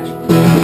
verdade.